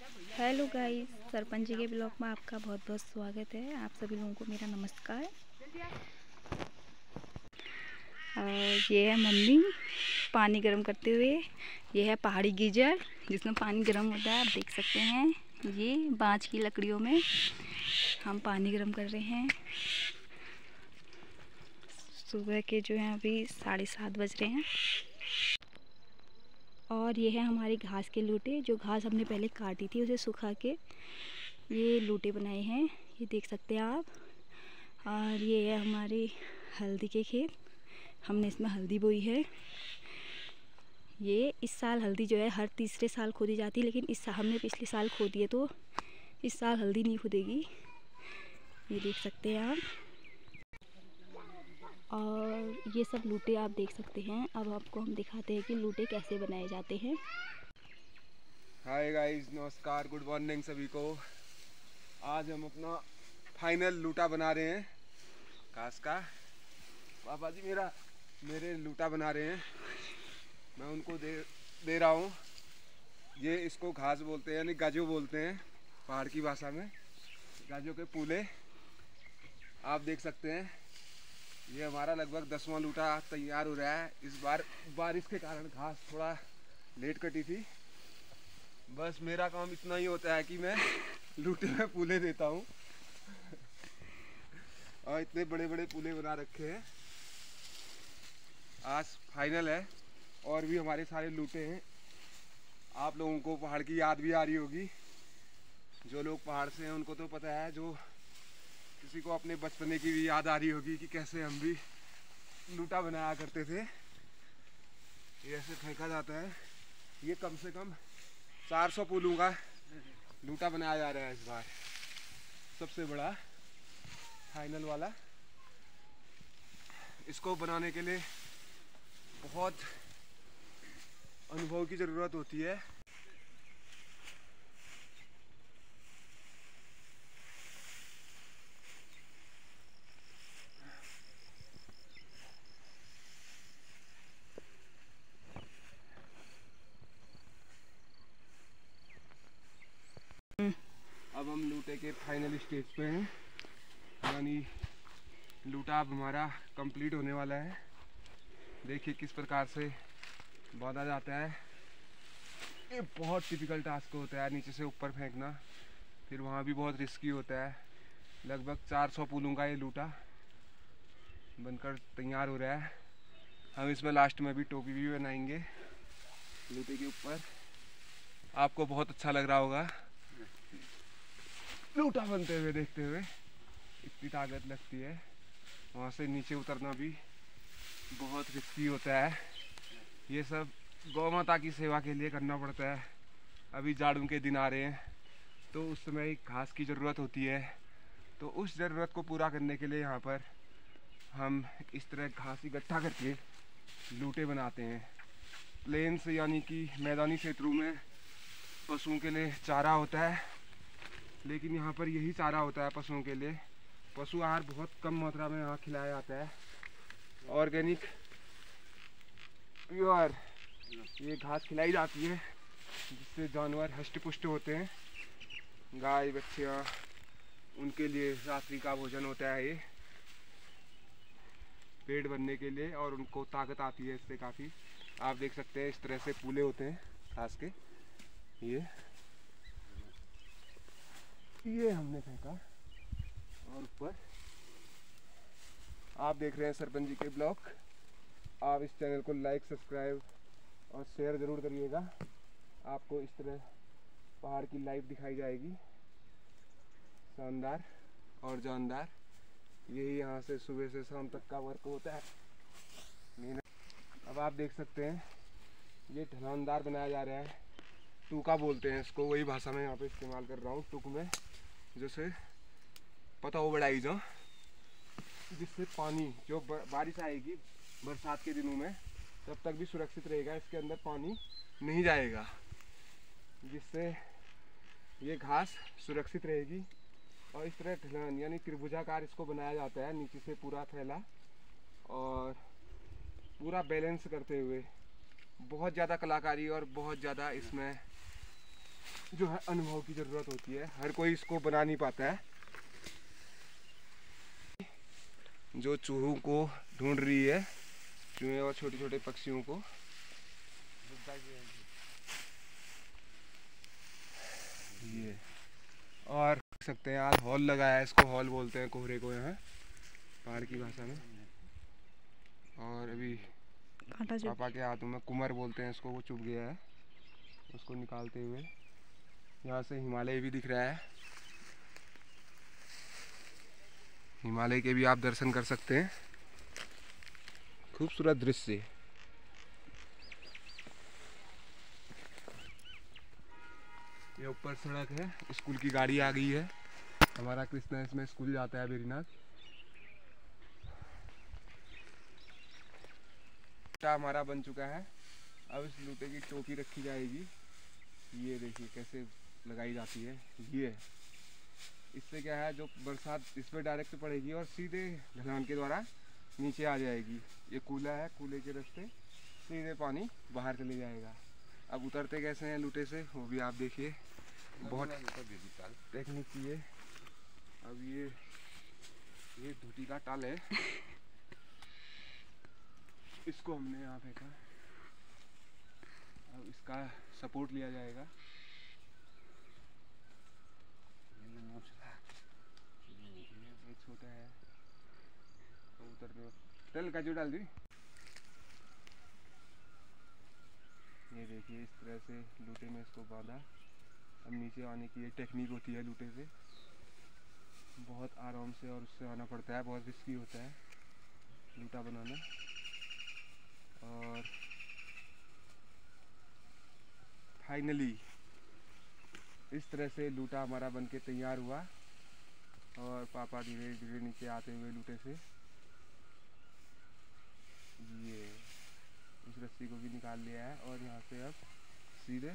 Hello guys sarpanch ji के blog में आपका बहुत बहुत स्वागत है। आप सभी लोगों को मेरा नमस्कार। ये है मम्मी, पानी गर्म करते हुए। ये है पहाड़ी गीजर, जिसमें पानी गर्म होता है, आप देख सकते हैं। ये बाँच की लकड़ियों में हम पानी गर्म कर रहे हैं। सुबह के जो हैं अभी साढ़े सात बज रहे हैं। और ये है हमारी घास के लूटे, जो घास हमने पहले काटी थी उसे सुखा के। ये लूटे बनाए हैं, ये देख सकते हैं आप। और ये है हमारे हल्दी के खेत। हमने इसमें हल्दी बोई है। ये इस साल हल्दी जो है, हर तीसरे साल खोदी जाती है, लेकिन इस साल हमने पिछले साल खोदी है तो इस साल हल्दी नहीं खोदेगी। ये देख सकते हैं आप। और ये सब लूटे आप देख सकते हैं। अब आपको हम दिखाते हैं कि लूटे कैसे बनाए जाते हैं। हाय गाइस नमस्कार गुड मॉर्निंग सभी को। आज हम अपना फाइनल लूटा बना रहे हैं। घास का पापा जी मेरा, मेरे लूटा बना रहे हैं। मैं उनको दे दे रहा हूँ। ये इसको घास बोलते हैं, यानी गाजो बोलते हैं, पहाड़ की भाषा में। गाजो के पूले आप देख सकते हैं। ये हमारा लगभग दसवां लूटा तैयार हो रहा है। इस बार, बारिश के कारण घास थोड़ा लेट कटी थी। बस मेरा काम इतना ही होता है कि मैं लूटे में पूले देता हूँ। और इतने बड़े बड़े पूले बना रखे हैं। आज फाइनल है और भी हमारे सारे लूटे हैं। आप लोगों को पहाड़ की याद भी आ रही होगी। जो लोग पहाड़ से हैं, उनको तो पता है, जो किसी को अपने बचपने की भी याद आ रही होगी कि कैसे हम भी लूटा बनाया करते थे। ये ऐसे फेंका जाता है। ये कम से कम 400 सौ पुलों का लूटा बनाया जा रहा है इस बार। सबसे बड़ा फाइनल वाला। इसको बनाने के लिए बहुत अनुभव की ज़रूरत होती है अब हम लूटे के फाइनल स्टेज पे हैं। यानी लूटा अब हमारा कंप्लीट होने वाला है। देखिए किस प्रकार से बांधा जाता है। ये बहुत टिपिकल टास्क होता है नीचे से ऊपर फेंकना। फिर वहाँ भी बहुत रिस्की होता है। लगभग 400 पुलों का ये लूटा बनकर तैयार हो रहा है। हम इसमें लास्ट में भी टोपी भी बनाएँगे। लूटे के ऊपर। आपको बहुत अच्छा लग रहा होगा। लूटा बनते हुए देखते हुए। इतनी ताकत लगती है। वहाँ से नीचे उतरना भी बहुत रिस्की होता है। ये सब गौ माता की सेवा के लिए करना पड़ता है। अभी झाड़ू के दिन आ रहे हैं तो उस समय घास की ज़रूरत होती है। तो उस ज़रूरत को पूरा करने के लिए यहाँ पर हम इस तरह घास इकट्ठा करके लूटे बनाते हैं। प्लेन्स यानी कि मैदानी क्षेत्रों में पशुओं के लिए चारा होता है। लेकिन यहाँ पर यही चारा होता है पशुओं के लिए। पशु आहार बहुत कम मात्रा में यहाँ खिलाया जाता है। ऑर्गेनिक प्योर ये घास खिलाई जाती है, जिससे जानवर हष्ट पुष्ट होते हैं। गाय बच्चियाँ उनके लिए रात्रि का भोजन होता है ये। पेट भरने के लिए और उनको ताकत आती है इससे काफ़ी। आप देख सकते हैं इस तरह से पूले होते हैं घास के। ये। ये हमने फेंका। और ऊपर। आप देख रहे हैं सरपंच जी के ब्लॉग। आप इस चैनल को लाइक सब्सक्राइब और शेयर ज़रूर करिएगा। आपको इस तरह पहाड़ की लाइफ दिखाई जाएगी। शानदार और जानदार। यही यहाँ से सुबह से शाम तक का वर्क होता है। मेहनत। अब आप देख सकते हैं, ये ढलानदार बनाया जा रहा है। टूका बोलते हैं इसको, वही भाषा में यहाँ पे इस्तेमाल कर रहा हूँ, टुक में। जैसे पता हो बढ़ाई जो जिससे पानी, जो बारिश आएगी बरसात के दिनों में, तब तक भी सुरक्षित रहेगा, इसके अंदर पानी नहीं जाएगा, जिससे ये घास सुरक्षित रहेगी। और इस तरह ढलान, यानी त्रिभुजाकार इसको बनाया जाता है, नीचे से पूरा थैला, और पूरा बैलेंस करते हुए, बहुत ज़्यादा कलाकारी और बहुत ज़्यादा इसमें जो है अनुभव की ज़रूरत होती है। हर कोई इसको बना नहीं पाता है। जो चूहों को ढूंढ रही है चूहे और छोटे छोटे पक्षियों को। ये। और देख सकते हैं आज हॉल लगाया है इसको हॉल बोलते हैं कोहरे को यहाँ। पहाड़ की भाषा में। और अभी पापा के हाथों में कुमर बोलते हैं इसको वो चुप गया है। उसको निकालते हुए। यहाँ से हिमालय भी दिख रहा है। हिमालय के भी आप दर्शन कर सकते हैं। खूबसूरत दृश्य। ये ऊपर सड़क है, स्कूल की गाड़ी आ गई है। हमारा कृष्णा इसमें स्कूल जाता है बेरीनाथ। हमारा बन चुका है। अब इस लूटे की टोपी रखी जाएगी। ये देखिए कैसे लगाई जाती है। ये। इससे क्या है, जो बरसात इस पर डायरेक्ट पड़ेगी और सीधे ढलान के द्वारा नीचे आ जाएगी। ये कूला है, कूले के रास्ते सीधे पानी बाहर चले जाएगा। अब उतरते कैसे हैं लूटे से, वो भी आप देखिए। बहुत टेक्निक की है। अब ये ये धोती का टाल है। इसको हमने यहाँ फेंका। अब इसका सपोर्ट लिया जाएगा ये छोटा है। तो उतरने चल, काजू डाल दी। ये देखिए, इस तरह से लूटे में इसको बांधा। अब नीचे आने की ये टेक्निक होती है लूटे से। बहुत आराम से और उससे आना पड़ता है, बहुत रिस्की होता है लूटा बनाना। और फाइनली इस तरह से लूटा हमारा बन के तैयार हुआ। और पापा धीरे धीरे नीचे आते हुए लूटे से। ये उस रस्सी को भी निकाल लिया है और यहाँ से अब सीधे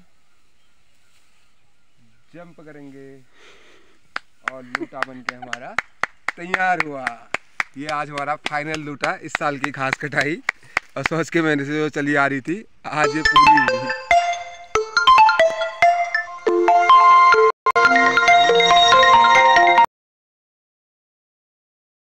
जंप करेंगे और लूटा बन के हमारा तैयार हुआ। ये आज हमारा फाइनल लूटा इस साल की खास कटाई। और सोच के मैंने से जो चली आ रही थी, आज ये पूरी हुई।